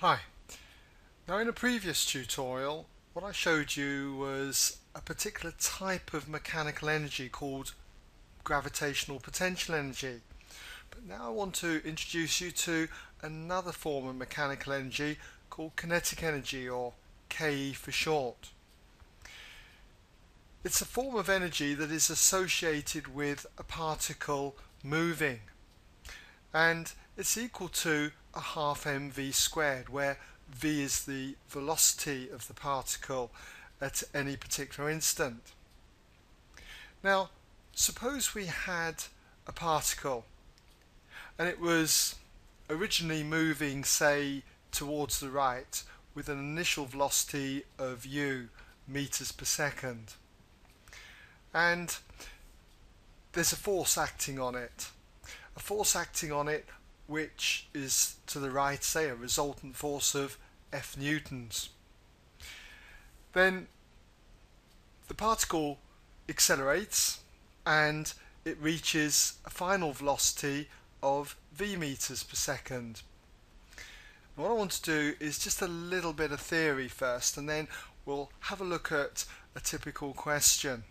Hi. Now in a previous tutorial what I showed you was a particular type of mechanical energy called gravitational potential energy. But now I want to introduce you to another form of mechanical energy called kinetic energy or KE for short. It's a form of energy that is associated with a particle moving and it's equal to a half mv squared where v is the velocity of the particle at any particular instant. Now suppose we had a particle and it was originally moving say towards the right with an initial velocity of u meters per second and there's a force acting on it a force acting on it which is to the right say a resultant force of F newtons. Then the particle accelerates and it reaches a final velocity of v meters per second. What I want to do is just a little bit of theory first and then we'll have a look at a typical question.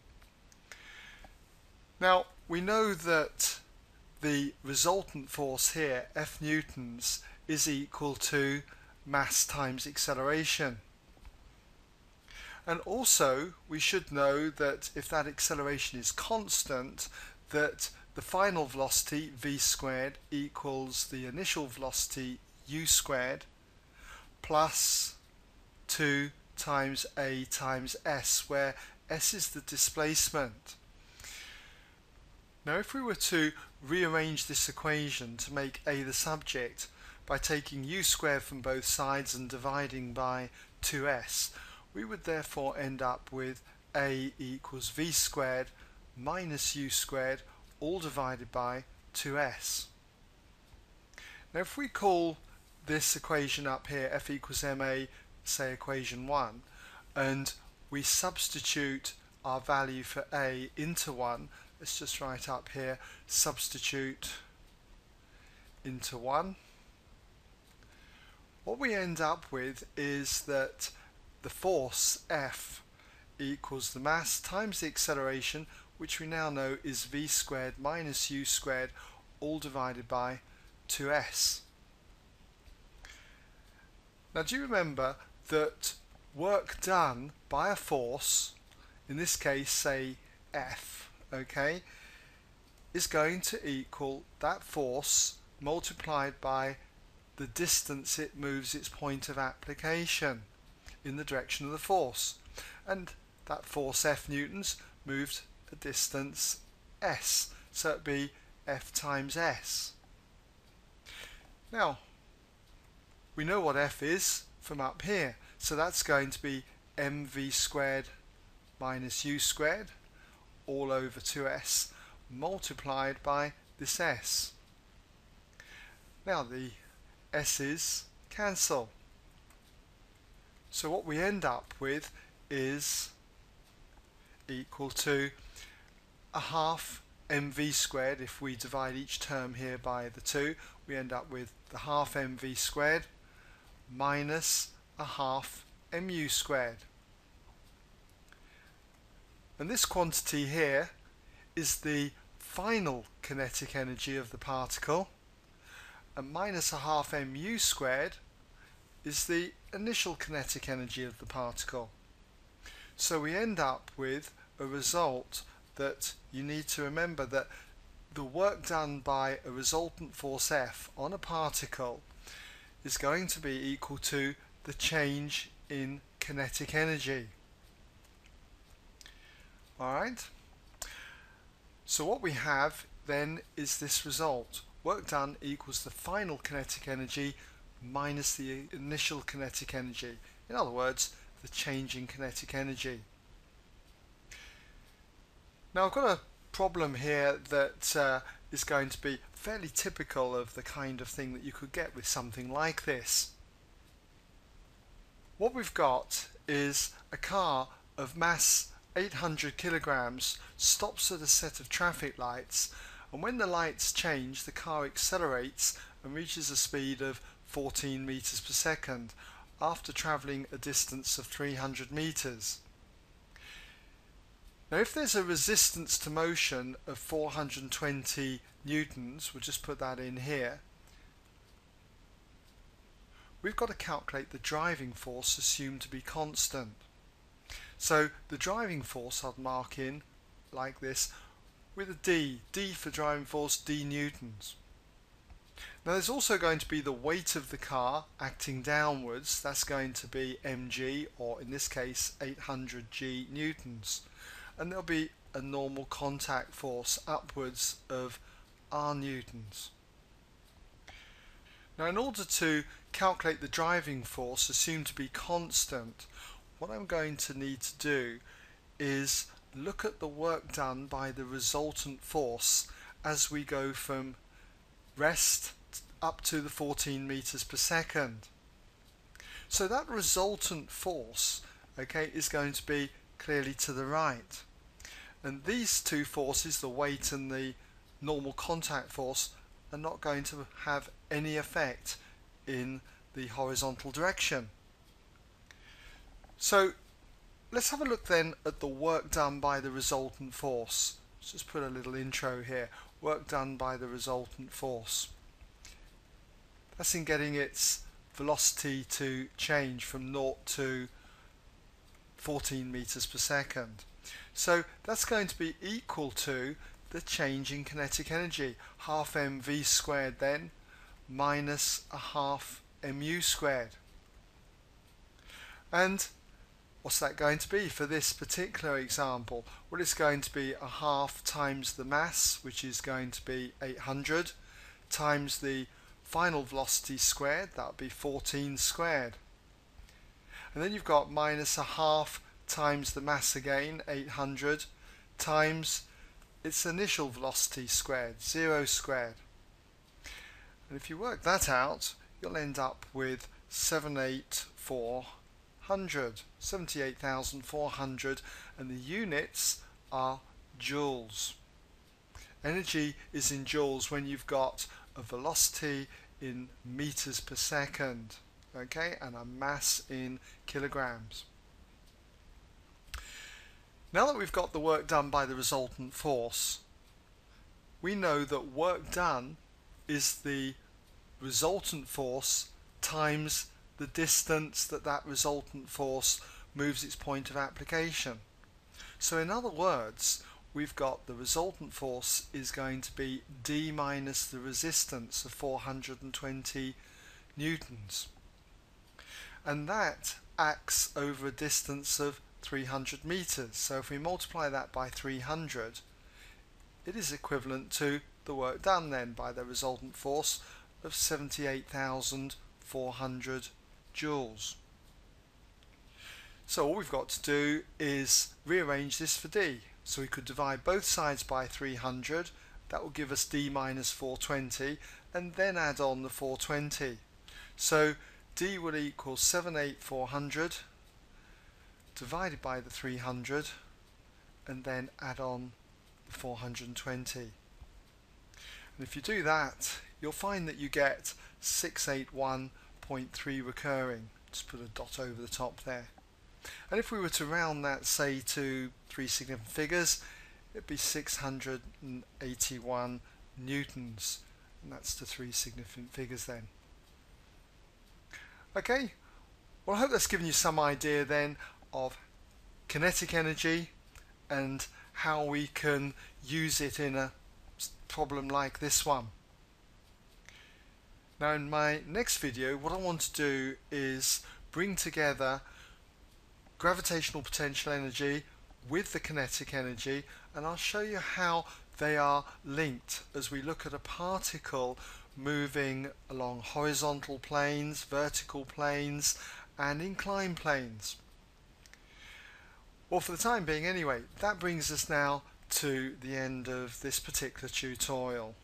Now we know that the resultant force here, F newtons, is equal to mass times acceleration. And also, we should know that if that acceleration is constant, that the final velocity, v squared, equals the initial velocity, u squared, plus 2 times a times s, where s is the displacement. Now if we were to rearrange this equation to make a the subject by taking u squared from both sides and dividing by 2s, we would therefore end up with a equals v squared minus u squared all divided by 2s. Now if we call this equation up here f equals ma say equation 1 and we substitute our value for a into 1 let's just write up here substitute into 1 what we end up with is that the force F equals the mass times the acceleration which we now know is v squared minus u squared all divided by 2s. Now do you remember that work done by a force, in this case say F, okay, is going to equal that force multiplied by the distance it moves its point of application in the direction of the force. And that force F newtons moved a distance S. So it'd be F times S. Now, we know what F is from up here. So that's going to be mv squared minus u squared all over 2s multiplied by this s. Now the s's cancel. So what we end up with is equal to a half mv squared if we divide each term here by the 2 we end up with the half mv squared minus a half mu squared and this quantity here is the final kinetic energy of the particle. And minus a half mu squared is the initial kinetic energy of the particle. So we end up with a result that you need to remember that the work done by a resultant force F on a particle is going to be equal to the change in kinetic energy. Alright? So what we have then is this result. Work done equals the final kinetic energy minus the initial kinetic energy. In other words, the change in kinetic energy. Now I've got a problem here that uh, is going to be fairly typical of the kind of thing that you could get with something like this. What we've got is a car of mass 800 kilograms, stops at a set of traffic lights and when the lights change the car accelerates and reaches a speed of 14 meters per second after travelling a distance of 300 meters. Now if there's a resistance to motion of 420 newtons, we'll just put that in here, we've got to calculate the driving force assumed to be constant. So the driving force I'd mark in like this with a D, D for driving force, D newtons. Now there's also going to be the weight of the car acting downwards, that's going to be mg or in this case 800g newtons and there'll be a normal contact force upwards of r newtons. Now in order to calculate the driving force assumed to be constant what I'm going to need to do is look at the work done by the resultant force as we go from rest up to the 14 meters per second. So that resultant force okay is going to be clearly to the right and these two forces the weight and the normal contact force are not going to have any effect in the horizontal direction. So let's have a look then at the work done by the resultant force. Let's just put a little intro here. Work done by the resultant force. That's in getting its velocity to change from 0 to 14 meters per second. So that's going to be equal to the change in kinetic energy, half mv squared then minus a half mu squared. And what's that going to be for this particular example? Well, it's going to be a half times the mass, which is going to be 800, times the final velocity squared, that would be 14 squared. And then you've got minus a half times the mass again, 800, times its initial velocity squared, 0 squared. And if you work that out, you'll end up with 78400, 78,400, and the units are joules. Energy is in joules when you've got a velocity in meters per second, okay, and a mass in kilograms. Now that we've got the work done by the resultant force, we know that work done is the resultant force times the distance that that resultant force moves its point of application. So in other words, we've got the resultant force is going to be D minus the resistance of 420 newtons. And that acts over a distance of 300 meters. So if we multiply that by 300, it is equivalent to the work done then by the resultant force of 78,400 joules. So all we've got to do is rearrange this for D. So we could divide both sides by 300, that will give us D minus 420, and then add on the 420. So D will equal 78400 divided by the 300 and then add on the 420. And if you do that, you'll find that you get 681.3 recurring. Just put a dot over the top there. And if we were to round that, say, to three significant figures, it'd be 681 newtons. And that's to three significant figures then. Okay, well I hope that's given you some idea then of kinetic energy and how we can use it in a problem like this one. Now in my next video what I want to do is bring together gravitational potential energy with the kinetic energy and I'll show you how they are linked as we look at a particle moving along horizontal planes, vertical planes and inclined planes. Well, for the time being anyway, that brings us now to the end of this particular tutorial.